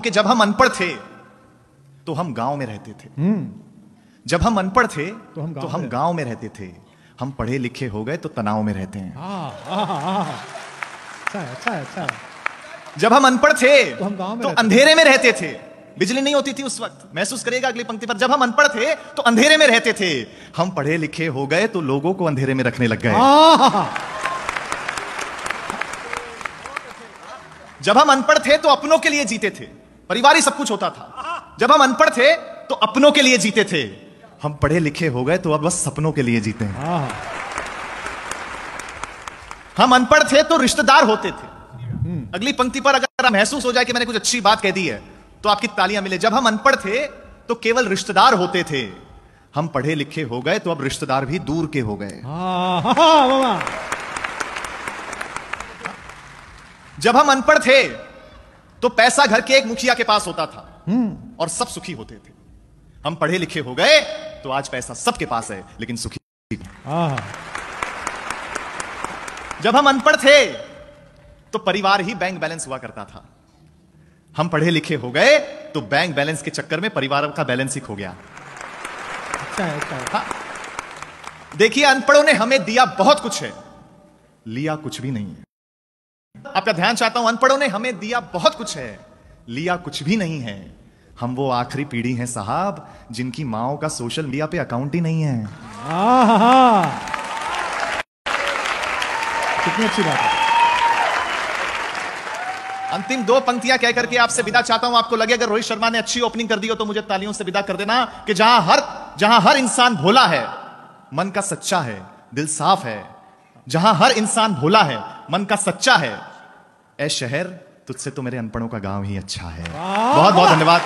कि जब हम अनपढ़ थे तो हम गाँव में रहते थे। जब हम अनपढ़ थे तो हम गाँव तो हम में गाँव में रहते थे। हम पढ़े लिखे हो गए तो तनाव में रहते हैं। आह, आह, आह। अच्छा है अच्छा अच्छा जब हम अनपढ़ थे तो हम गाँव में तो अंधेरे में रहते थे। बिजली नहीं होती थी उस वक्त। महसूस करेगा अगली पंक्ति पर। जब हम अनपढ़ थे तो अंधेरे में रहते थे। हम पढ़े लिखे हो गए तो लोगों को अंधेरे में रखने लग गए। जब हम अनपढ़ थे तो अपनों के लिए जीते थे। परिवार ही सब कुछ होता था। जब हम अनपढ़ थे तो अपनों के लिए जीते थे। हम पढ़े लिखे हो गए तो अब बस सपनों के लिए जीते हैं। हम अनपढ़ थे तो रिश्तेदार होते थे। अगली पंक्ति पर अगर महसूस हो जाए कि मैंने कुछ अच्छी बात कह दी है तो आपकी तालियाँ मिले। जब हम अनपढ़ थे तो केवल रिश्तेदार होते थे। हम पढ़े लिखे हो गए तो अब रिश्तेदार भी दूर के हो गए। वाह, वाह। जब हम अनपढ़ थे तो पैसा घर के एक मुखिया के पास होता था। और सब सुखी होते थे। हम पढ़े लिखे हो गए तो आज पैसा सबके पास है लेकिन सुखी जब हम अनपढ़ थे तो परिवार ही बैंक बैलेंस हुआ करता था। हम पढ़े लिखे हो गए तो बैंक बैलेंस के चक्कर में परिवार का बैलेंस ही खो गया। अच्छा है अच्छा है। देखिए अनपढ़ों ने हमें दिया बहुत कुछ है लिया कुछ भी नहीं है। आपका ध्यान चाहता हूँ, अनपढ़ों ने हमें दिया बहुत कुछ है, लिया कुछ भी नहीं है। हम वो आखिरी पीढ़ी हैं साहब, जिनकी माओ का सोशल मीडिया पे अकाउंट ही नहीं है। कितनी अच्छी बात है। अंतिम दो पंक्तियाँ कह करके आपसे विदा चाहता हूँ। आपको लगे अगर रोहित शर्मा ने अच्छी ओपनिंग कर दी हो तो मुझे तालियों से विदा कर देना कि जहाँ हर जहाँ हर इंसान भोला है, मन का सच्चा है, दिल साफ़ है। जहाँ हर इंसान भोला है मन का सच्चा है। ऐ शहर तुझसे तो मेरे अनपढ़ों का गाँव ही अच्छा है। बहुत बहुत धन्यवाद।